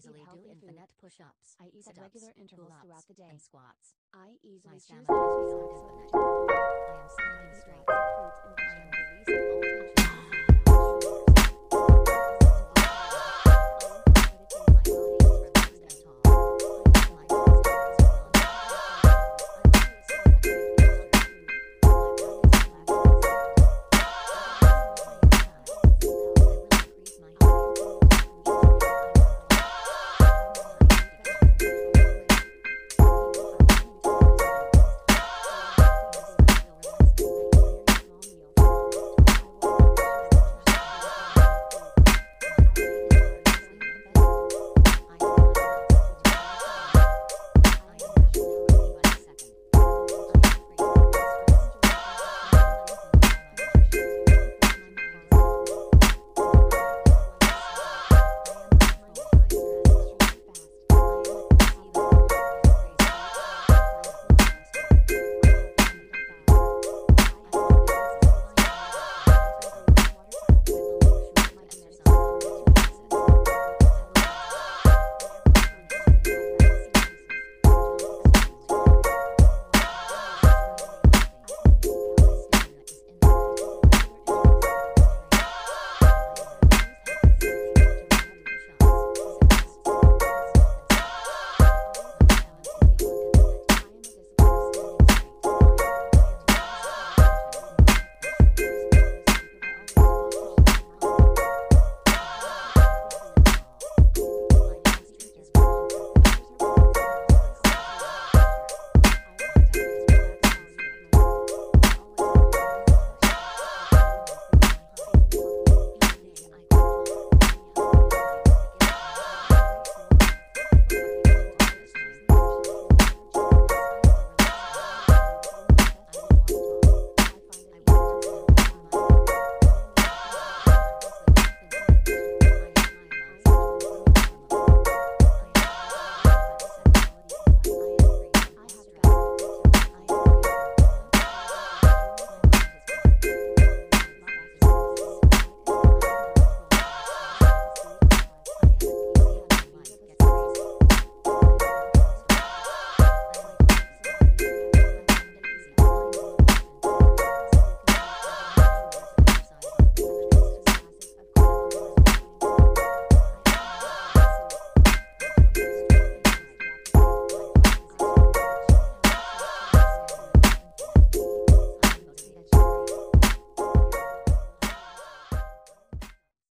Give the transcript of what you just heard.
easily do infinite push-ups, I eat at regular intervals throughout the day. and squats. I easily My choose to is I am standing straight.